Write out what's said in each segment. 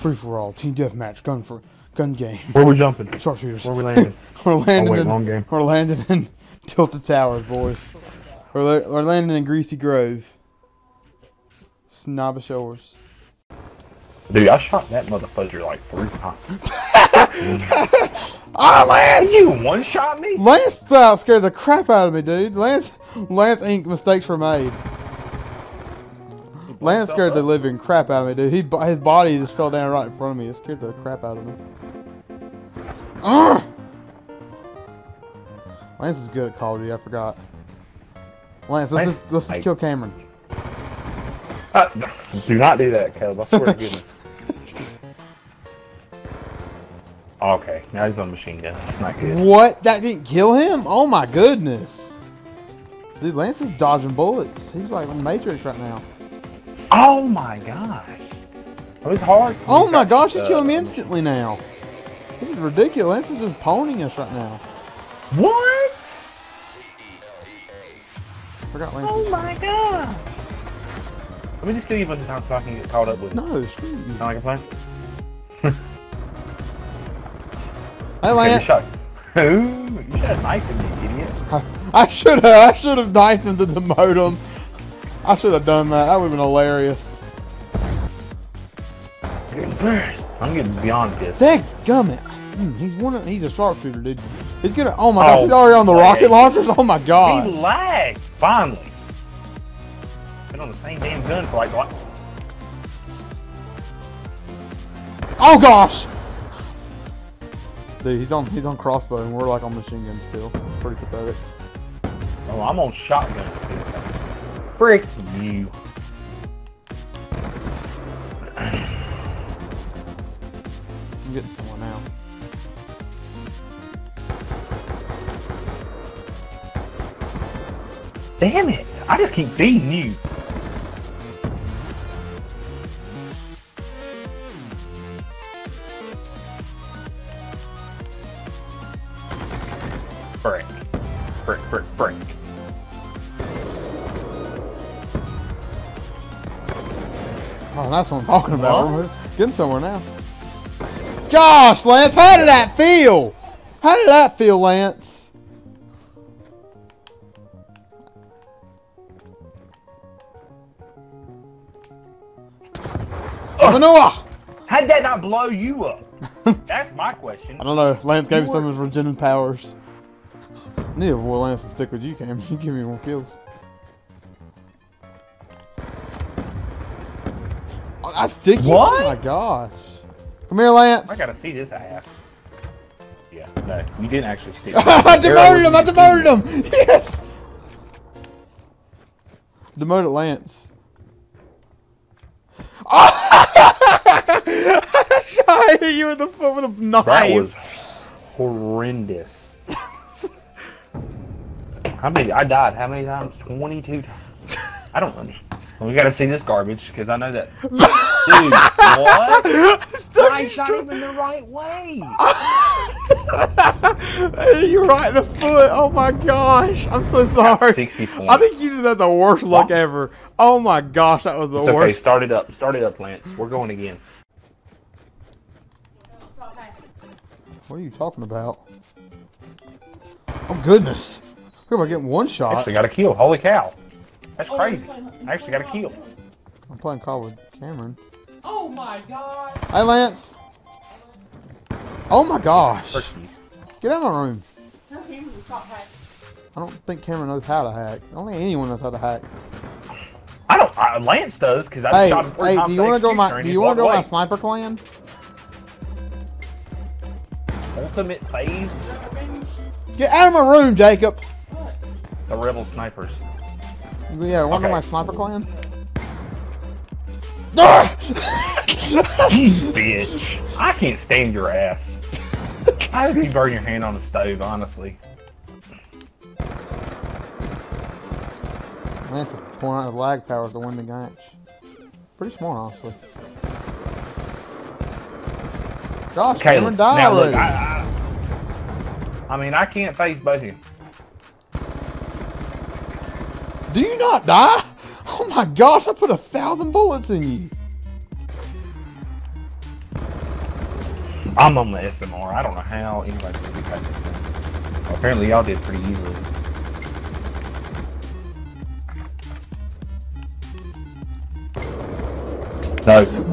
Free for all, team deathmatch, gun for gun game. Where we jumping? Sharpshooters. Where we landing? We're landing oh wait, in wrong game. we're landing in Tilted Towers, boys. We're, we're landing in Greasy Grove. Snobby Shores. Dude, I shot that motherfucker like three times. Ah, Lance! You one shot me? Lance uh, scared the crap out of me, dude. Lance, Lance Inc. mistakes were made. Lance scared the living crap out of me, dude. He, his body just fell down right in front of me. It scared the crap out of me. Ugh! Lance is good at Call of Duty. I forgot. Lance, let's Lance- just, let's just kill Cameron. Uh, do not do that, Caleb. I swear to goodness. Okay, now he's on machine gun. That's not good. What? That didn't kill him? Oh my goodness. Dude, Lance is dodging bullets. He's like Matrix right now. Oh my gosh. It was hard. Oh my gosh, he Uh, killed me instantly now. This is ridiculous. Lance is just ponying us right now. What? Forgot Lance. Oh my god. Let me just kill you a bunch of times so I can get caught up with. No, screw you. Sound like a plan? Hey Okay, you shot. Ooh, you should have knifed him, you idiot. I, I should have, I should have knifed him to demote him. I should have done that. That would have been hilarious. Getting pissed. I'm getting beyond pissed. Dang gummit. Hmm, he's one. Of, he's a sharpshooter, dude. He's gonna. Oh my gosh, Oh, he's already on the man. rocket launchers. Oh my god! He lagged. Finally. Been on the same damn gun for like what? Oh gosh. Dude, he's on. He's on crossbow, and we're like on machine guns still. Pretty pathetic. Oh, I'm on shotgun still. Frick you. I'm getting somewhere now. Damn it! I just keep beating you. Frick. Frick, frick, frick. That's what I'm talking about. We're getting somewhere now. Gosh, Lance, how did that feel? How did that feel, Lance? Manoa! How did that not blow you up? That's my question. I don't know. Lance gave You some of his regening powers. I need to avoid Lance to stick with you, Cam. You give me more kills. I stick you? Oh my gosh. Come here, Lance. I gotta see this ass. Yeah, no, you didn't actually stick. I demoted him! I demoted him! Yes! Demoted Lance. Oh! I shot at you with the foot with a knife. That was horrendous. How many? I died. How many times? Twenty-two times. I don't understand. We gotta see this garbage because I know that. Dude, what? I shot him in the right way. You're right in the foot. Oh my gosh. I'm so Got sorry. 60 points. I think you just had the worst luck ever. Oh my gosh, that was the It's okay. worst. Start it up. Start it up, Lance. We're going again. What are you talking about? Oh goodness. Who am I getting one shot? Actually got a kill. Holy cow. That's Oh, crazy. playing- I actually got a kill. I'm playing call with Cameron. Oh my god. Hey Lance. Oh my gosh. Get out of my room. Her camera was shot back. I don't think Cameron knows how to hack. I don't think anyone knows how to hack. I don't. I, Lance does because I Hey, shot him three hey, times. do you want want to go my? Do you want to go my sniper clan? ultimate phase? Get out of my room, Jacob. What? The rebel snipers. Yeah, one to Okay. go my sniper clan? Ah! You bitch. I can't stand your ass. I hope you burn your hand on the stove, honestly. That's is pulling of lag powers to win the match. Pretty smart, honestly. Gosh, Cameron Caleb, now look, I, I, I mean, I can't face both of you. Do you not die? Oh my gosh, I put a thousand bullets in you. I'm on the SMR. I don't know how anybody's gonna get past apparently y'all did pretty easily. No.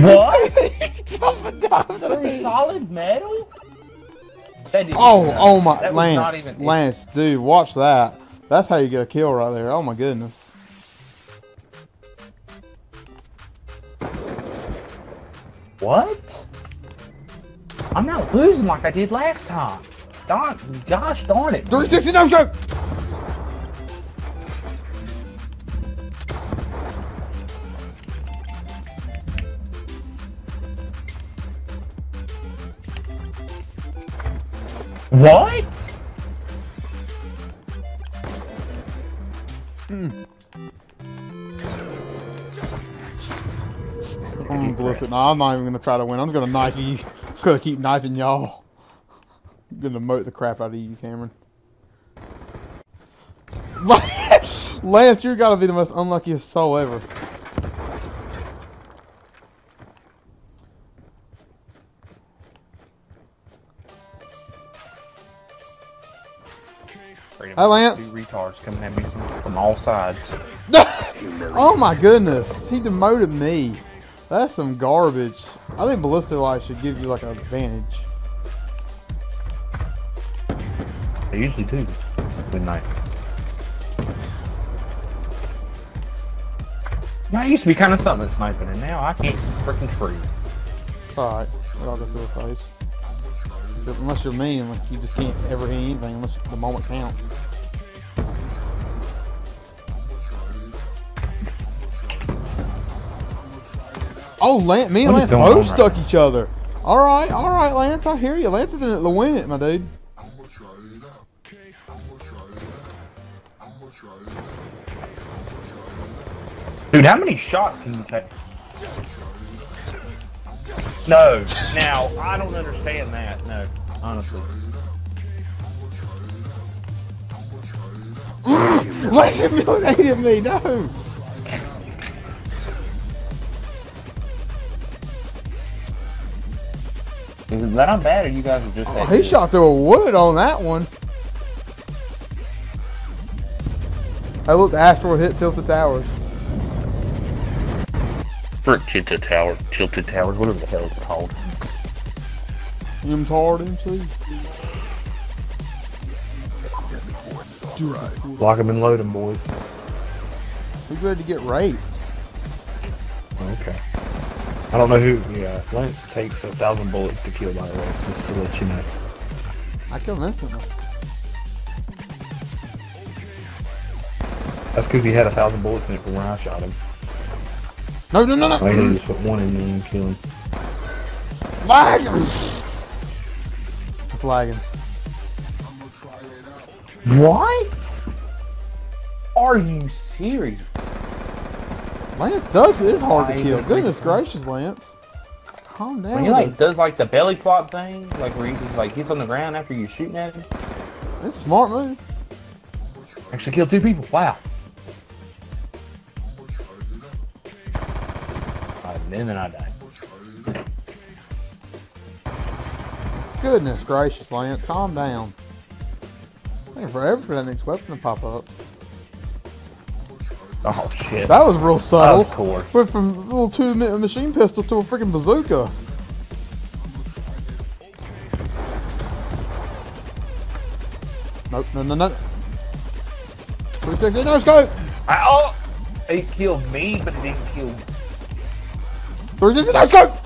what? Through solid metal? Oh, oh my, Lance, even- Lance, dude, watch that. That's how you get a kill right there. Oh my goodness. What? I'm not losing like I did last time. Darn, gosh darn it. 360 no scope! What? I'm ballistic. No, I'm not even gonna try to win. I'm just gonna knife you. I'm gonna keep knifing y'all. I'm gonna moat the crap out of you, Cameron. Lance, you're gotta be the most unluckiest soul ever. Hi, Lance. Two retards coming at me from, from all sides. oh my goodness, he demoted me. That's some garbage. I think ballistic light should give you like an advantage. They usually do. Good night. Yeah, I used to be kind of something at sniping, and now I can't freaking tree. Alright, I'll go through the face. Unless you're mean, like you just can't ever hit anything unless the moment counts. Oh, Lance, me and What Lance both right stuck each other. Alright, alright, Lance, I hear you. Lance is in the win it, my dude. Dude, how many shots can you take? No. Now, I don't understand that. No, honestly. Lance humiliated me, no! That I'm bad, or you guys are just. Oh, he good? shot through a wood on that one. I looked astral hit tilted towers. Brick tilted tower, tilted towers, whatever the hell it's called. M-Tard MC. Lock 'em and load 'em, boys. Who's ready to get raped? I don't know who. Yeah, Lance takes a thousand bullets to kill, by the way, just to let you know. I killed him instantly. That's because he had a thousand bullets in it from where I shot him. No, no, no, no! I just put one in me and kill him. Lag! It's lagging. What? Are you serious? Lance does is hard to kill. Goodness gracious, Lance. Calm down. When he like does like the belly flop thing, like where he just like gets on the ground after you're shooting at him. A smart move. Actually killed two people. Wow. And then I died. Goodness gracious, Lance. Calm down. Taking forever for that next weapon to pop up. Oh shit. That was real subtle. Of course. Went from a little two minute machine pistol to a freaking bazooka. Nope, no, no, no. 360, no scope! I, oh, it killed me, but it didn't kill. 360, no scope!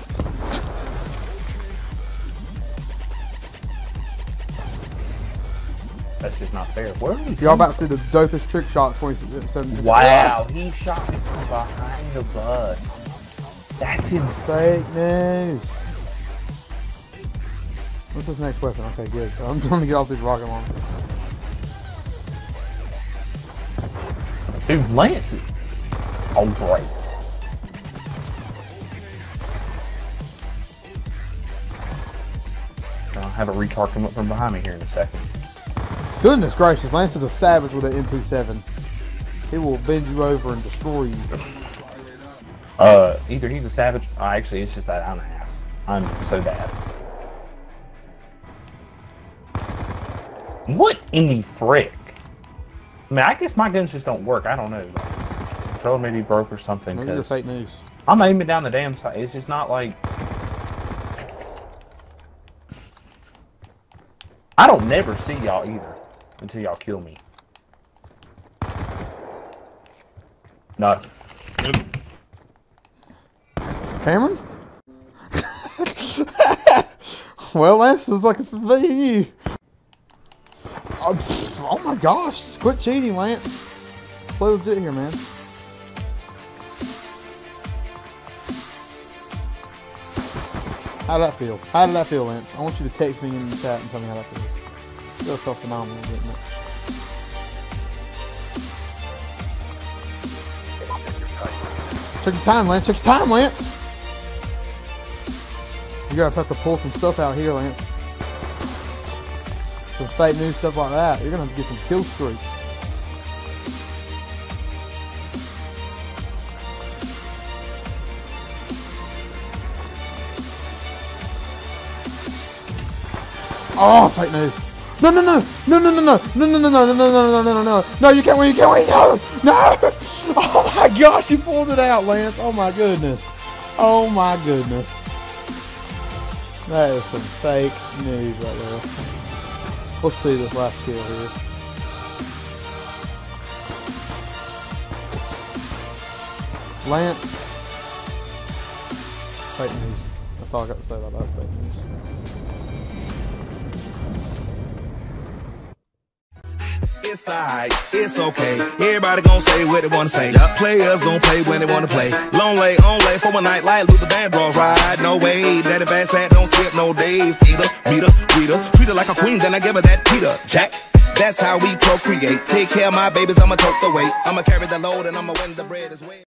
That's just not fair. Where did he Y'all about to see the dopest trick shot 2017. Wow, he shot me from behind the bus. That's insane. Fake news. What's this next weapon? Okay, good. I'm trying to get off these rocket launchers. Dude, Lance is... Oh, great. I'll have a retard come up from behind me here in a second. Goodness gracious, Lance is a savage with an M27. He will bend you over and destroy you. Uh, either he's a savage... Uh, actually, it's just that I'm an ass. I'm so bad. What in the frick? I mean, I guess my guns just don't work. I don't know. Controller maybe broke or something. Maybe you're fake news. I'm aiming down the damn side. It's just not like. I don't never see y'all either until y'all kill me. No. Cameron? well, Lance, looks like it's being you. Oh, oh my gosh, quit cheating, Lance. Play legit here, man. How did that feel? How did that feel, Lance? I want you to text me in the chat and tell me how that feels. It so phenomenal, didn't it? Check your time, Lance. Check your time, Lance. You gotta have to pull some stuff out here, Lance. Some fake news stuff like that. You're gonna have to get some kill streaks. Oh, fake news. No, no, no, no, no, no, no, no, no, no, no, no, no, no, no, no, no, no, you can't win, you can't win, no, no. Oh my gosh, you pulled it out, Lance. Oh my goodness. Oh my goodness. That is some fake news right there. Let's see this last kill here. Lance. Fake news. That's all I got to say about that fake news. It's alright, it's okay. Everybody gonna say what they wanna say. Players gonna play when they wanna play. Long lay, on lay for a night like Luther Vandross ride. No way, daddy bad sat, don't skip no days. Either, meet her, greet her, treat her like a queen, then I give her that Peter Jack. That's how we procreate. Take care of my babies, I'ma tote the weight. I'ma carry the load and I'ma win the bread as well.